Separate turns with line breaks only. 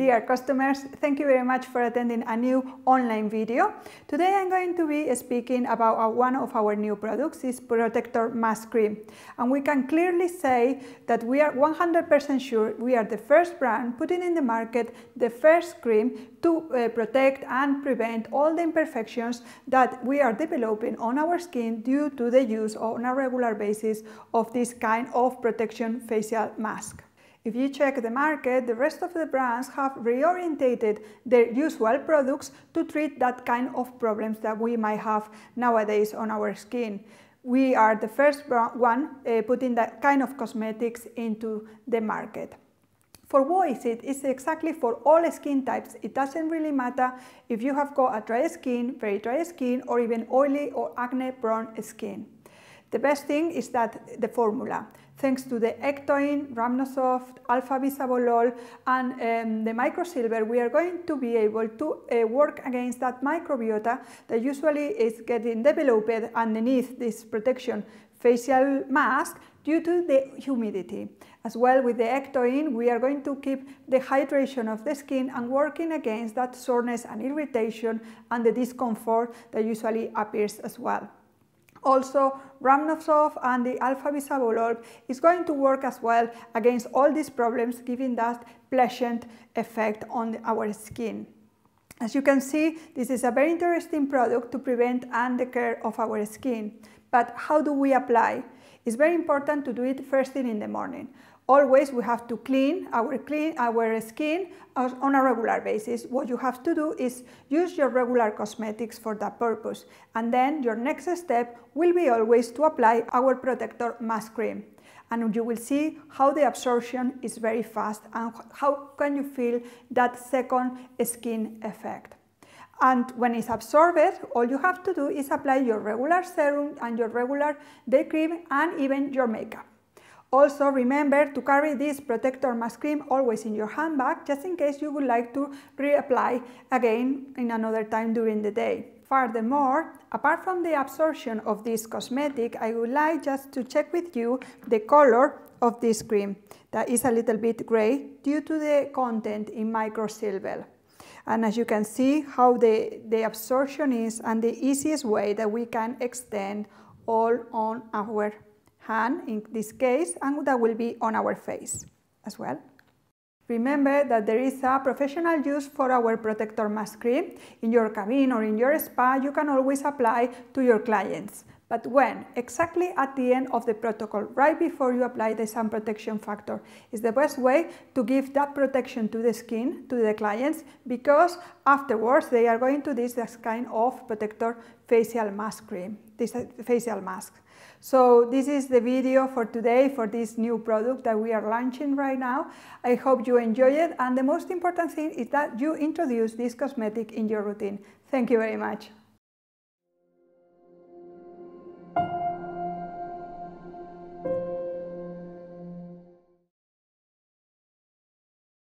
Dear customers, thank you very much for attending a new online video. Today I'm going to be speaking about one of our new products, is Protector Mask Cream. And we can clearly say that we are 100% sure we are the first brand putting in the market the first cream to uh, protect and prevent all the imperfections that we are developing on our skin due to the use on a regular basis of this kind of protection facial mask. If you check the market, the rest of the brands have reorientated their usual products to treat that kind of problems that we might have nowadays on our skin. We are the first one uh, putting that kind of cosmetics into the market. For what is it? It's exactly for all skin types. It doesn't really matter if you have got a dry skin, very dry skin, or even oily or acne prone skin. The best thing is that the formula. Thanks to the Ectoin, Rhamnosoft, Alpha Bisabolol and um, the microsilver, we are going to be able to uh, work against that microbiota that usually is getting developed underneath this protection facial mask due to the humidity. As well with the Ectoin, we are going to keep the hydration of the skin and working against that soreness and irritation and the discomfort that usually appears as well. Also, Rhamnosoft and the alpha bisabolol is going to work as well against all these problems, giving that pleasant effect on our skin. As you can see, this is a very interesting product to prevent and the care of our skin. But how do we apply? It's very important to do it first thing in the morning. Always we have to clean our, clean our skin on a regular basis. What you have to do is use your regular cosmetics for that purpose. And then your next step will be always to apply our protector mask cream. And you will see how the absorption is very fast and how can you feel that second skin effect. And when it's absorbed, all you have to do is apply your regular serum and your regular day cream and even your makeup. Also remember to carry this protector mask cream always in your handbag just in case you would like to reapply again in another time during the day. Furthermore, apart from the absorption of this cosmetic, I would like just to check with you the color of this cream that is a little bit gray due to the content in microsilver. And as you can see how the, the absorption is and the easiest way that we can extend all on our hand in this case, and that will be on our face as well. Remember that there is a professional use for our protector mask cream. In your cabin or in your spa, you can always apply to your clients. But when? Exactly at the end of the protocol, right before you apply the sun protection factor, is the best way to give that protection to the skin, to the clients, because afterwards they are going to this, this kind of protector facial mask cream, this uh, facial mask. So this is the video for today for this new product that we are launching right now. I hope you enjoy it and the most important thing is that you introduce this cosmetic in your routine. Thank you very much.